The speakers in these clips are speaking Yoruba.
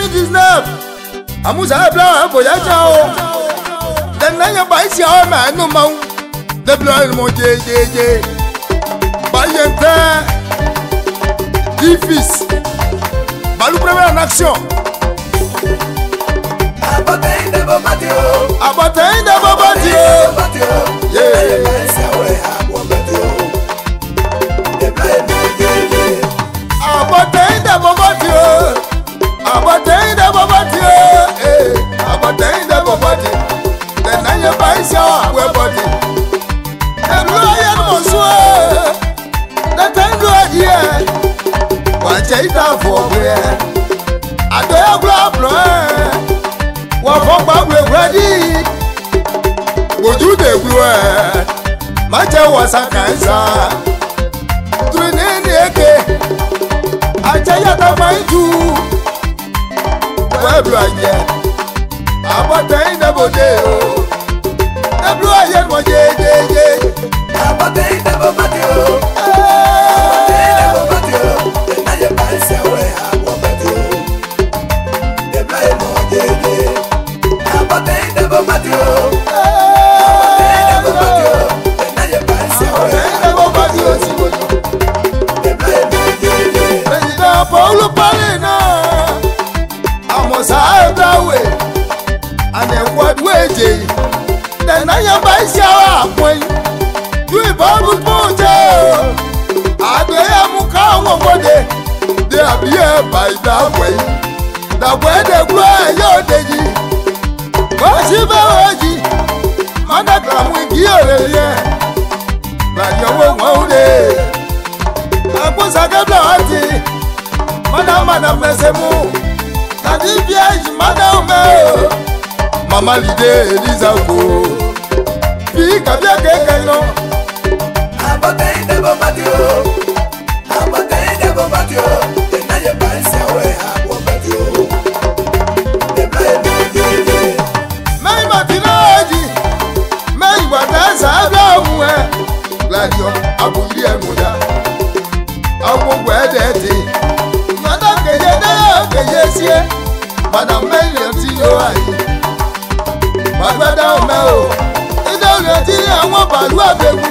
me this love amusa ebla aboya ja o dana ya ba isi awo ma anu ma o debla ni mo je divis balu premier en action. abọ́tẹ̀yìn dẹ́bọ̀ bá ti o. abọ́tẹ̀yìn dẹ́bọ̀ bá ti o. maje wasa kansa trinini eke ajayata maiju webu aje abote inabode o. Yahweh and then what way jay then I am by shower point you evolve put I am come one day they are here by that way That way they cry your day Bọ́sibẹ́wọ́jì mọ́dàgbàmù igi òrèlè yẹn gbàjọwọ́ wọn ò lè. Àkóso akẹ́bíà wá ti mọ́dàmọ́dà fẹsẹ̀ mú na di madame eh. mama lide eliza ko fi kàbí àkẹ́kẹ́ náà. àbọ̀tẹ́yìn tẹ́ bọ́ bá ti oh. mẹ́rin tí yóò àyè. Bàgbádá ọmọ o, iná rẹ̀ tí àwọn bàálù àbẹ̀wò.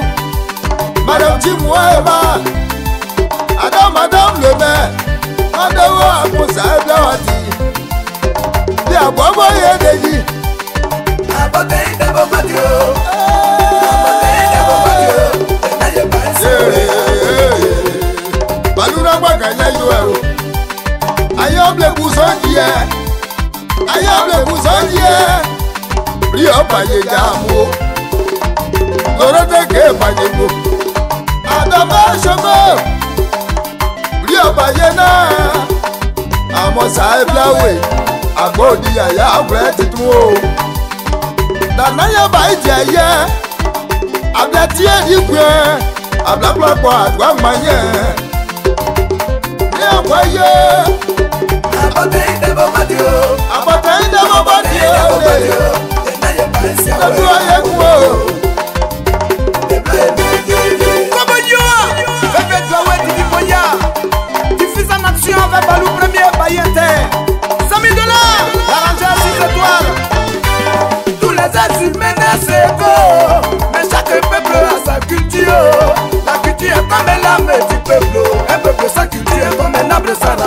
Madam Chimu Eba, Adam Adam Lebe, Adáwọ̀ Àkùnsá Ẹ̀dá wà tì. Bí àgbọ̀ bọ̀ yé dèjì. fàyè jàmú o lọ́rọ́ tẹ̀kẹ́ fàyè gbò àtọ́fẹ́ ṣọmọ́ rí ọ̀fàyè náà àmọ́ sàáyé fúláwẹ̀ àgbọ̀ òdi yàyà àwùrẹ́ tuntun o dàná yẹ báyìí jẹ́ yẹ abẹ́ tí yẹ ìgbẹ́ abẹ́kọ̀ọ́kọ̀ àgbà máa yẹ ní ọ̀pọ̀ yẹ. àbọ̀dé ìdẹ́bọ̀ máa di o.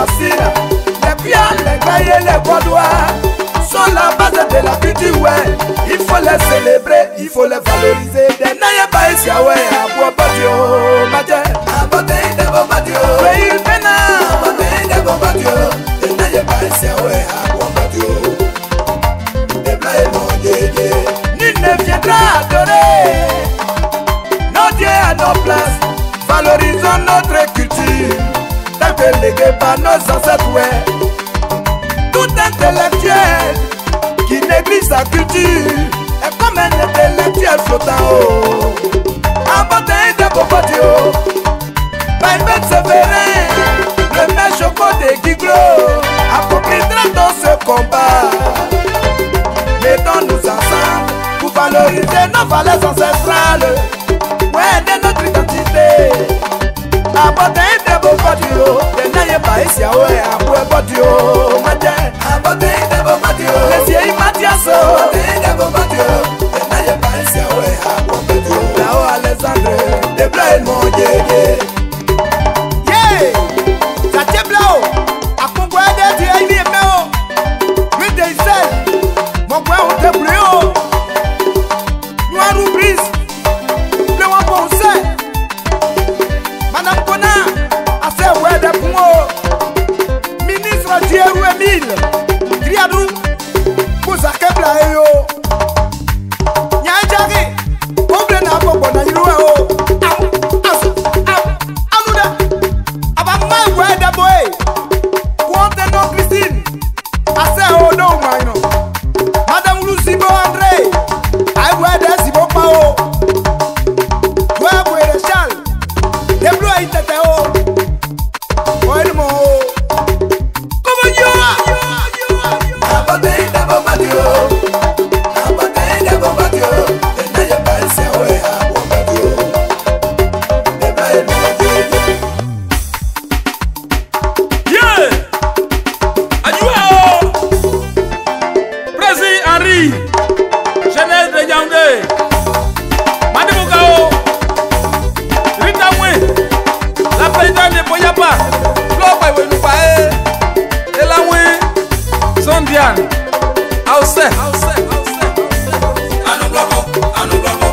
sina le kuya le les le kodwa sont la base de la culture ouais il faut les célébrer il faut les valoriser des naye ba esiawe par nos ancêtres, ouais. Tout intellectuel qui néglige sa culture est comme un intellectuel flottant, En Abandonné de Bobadi, oh. Païmet Séverin, le au côté de Giglo, très dans ce combat. Mettons-nous ensemble pour valoriser nos valeurs ancestrales, ouais, de notre identité. abɔtɛn dɛbɔ bɔdi o dɛnɛ yɛ ba esi awɔ yɛ abɔ bɔdi o mɛtɛ. abɔtɛn dɛbɔ bɔdi o lesi eyi ma ti a sɔ. abɔtɛn dɛbɔ bɔdi o dɛnɛ yɛ ba esi awɔ yɛ abɔ bɔdi o. lawo alexandre de braille mɔ jeje. indian hausẹ. anugbọkọ anugbọkọ anugbọkọ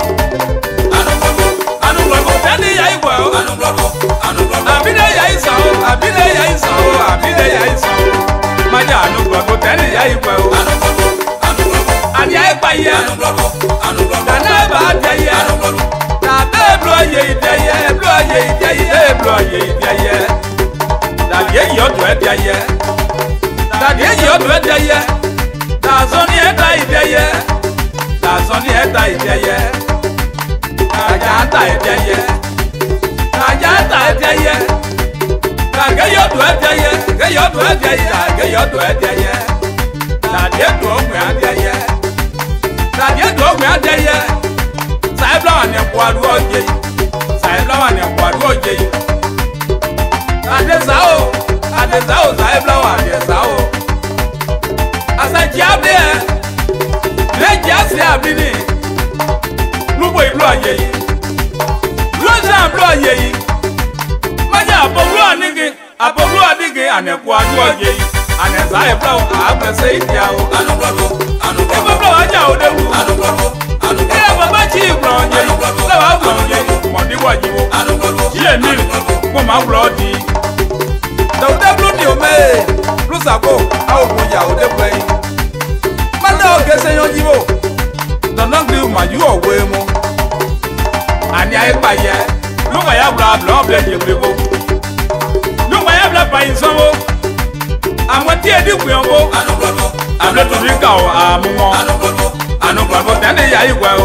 anugbọkọ. yanni yayi wọ. anugbọkọ anugbọkọ. abide yayi sàn o abide yayi sàn o abide yayi sàn o. maja anugbọkọ tẹni yayi wọ o. anugbọkọ anugbọkọ. ani ayi pa iye. anugbọkọ. yɔdo ɛdiɛ yi la ge yɔdo ɛdiɛ yɛ la de do ɔmɛ adiɛ yɛ la de do ɔmɛ adiɛ yɛ sa yɛ bla wa nɛ kua do ɔdze sa yɛ bla wa nɛ kua do ɔdze ade sa o ade sa o sa yɛ bla wa nɛ sa o asatsi abli yɛ lɛ dzi asi abli ni lubo yi bla yi lɔza bla wa yi madza abɔ wula nigi abɔ wula ane ku adu oye yi ane za e bra o agbe se idia o anu gbogbo anu gbogbo e bra aja o dewu anu gbogbo anu gbogbo e baba chi bra oye anu gbogbo se wa bra oye mo di wa yiwo anu gbogbo ji emi mo ma bra di dawuda bro ni o me lusa ko a o bu ya o de pe yi mada o gese yo yiwo dandan gbe ma yu owe mo ani ayi pa ye lo ma ya bra bla o ble je gbe gbogbo yìí sanwó àwọn tí èdè ìpè ọ̀bọ àdótòdì kà ó àmúmọ́ ànúgbàgbọ́ tẹ́lẹ̀ ìyá ìwà o.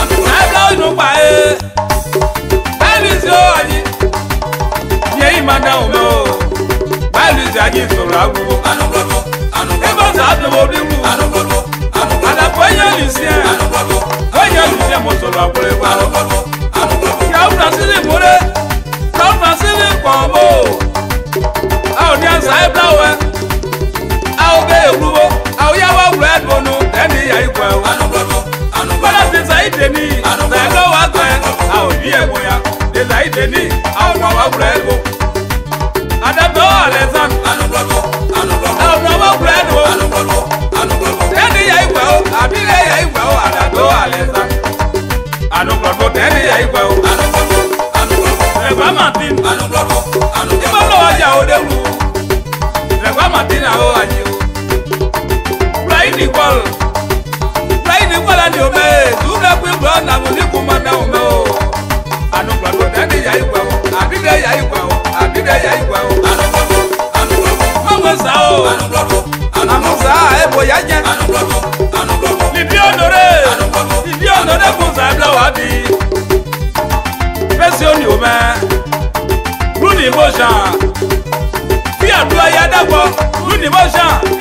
ẹ̀rọ inú pa ẹ́ bẹ́ẹ̀lì sí ọ̀yí yẹ́yìn máa dáhùn mọ́ o bẹ́ẹ̀lì sí ayé ìṣòro àgbo. musa o na musa eboya jẹ libi onore libi onore musa ebile wa bi fẹsi oni o mẹ luni mo ṣan fi àdúrà yá dẹ́gbọ́ luni mo